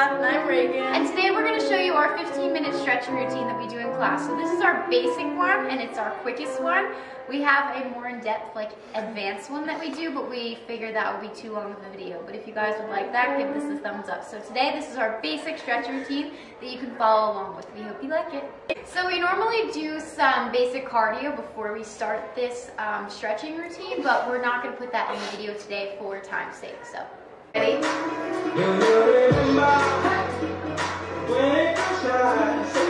And I'm Reagan. And today we're going to show you our 15 minute stretching routine that we do in class. So this is our basic one and it's our quickest one. We have a more in-depth, like advanced one that we do, but we figured that would be too long of a video. But if you guys would like that, give this a thumbs up. So today this is our basic stretching routine that you can follow along with. We hope you like it. So we normally do some basic cardio before we start this um, stretching routine, but we're not going to put that in the video today for time's sake. So ready? When it was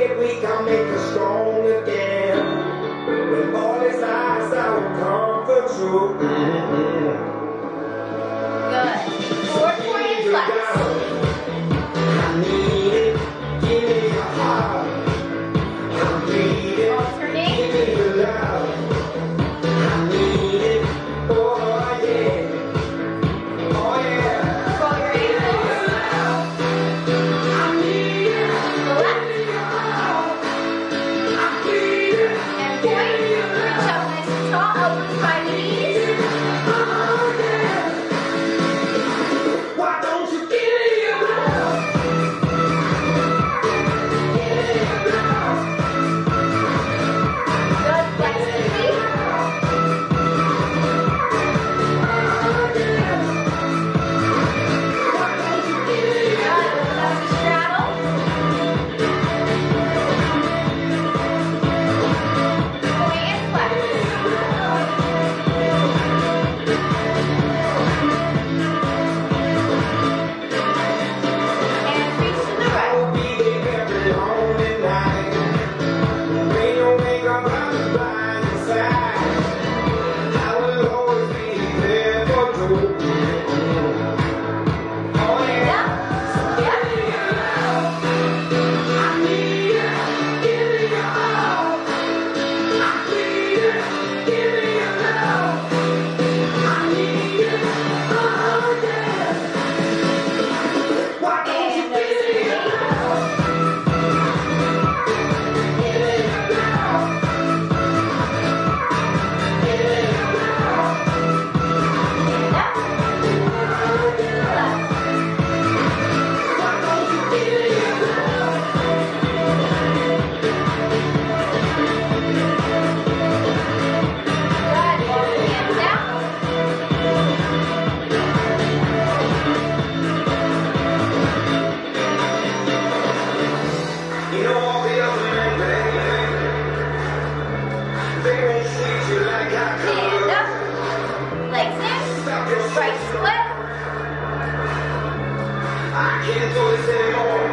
get weak, I'll make us strong again. When all these lies, I will comfort you. Mm -hmm. right slip. I can't do this anymore.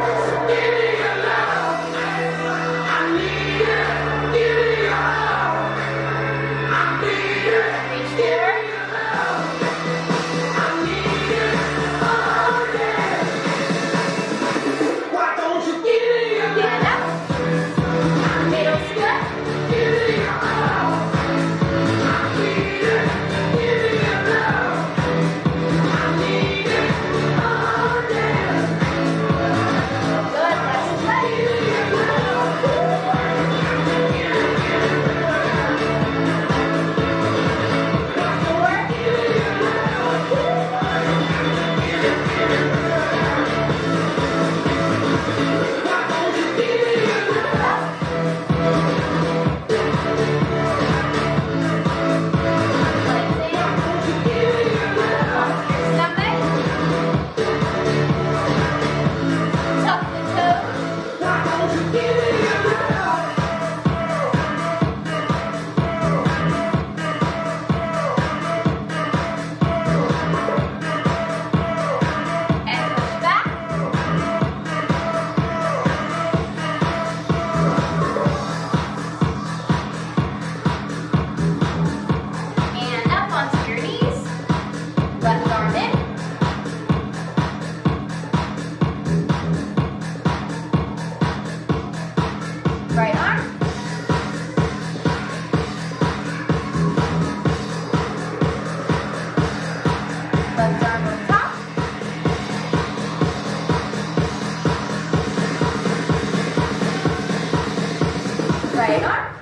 Right arm.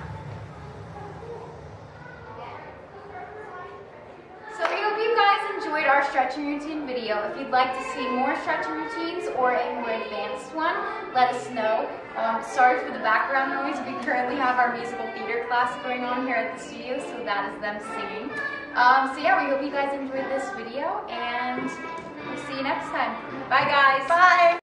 So we hope you guys enjoyed our stretching routine video. If you'd like to see more stretching routines or a more advanced one, let us know. Um, sorry for the background noise. We currently have our musical theater class going on here at the studio, so that is them singing. Um, so yeah, we hope you guys enjoyed this video, and we'll see you next time. Bye guys. Bye.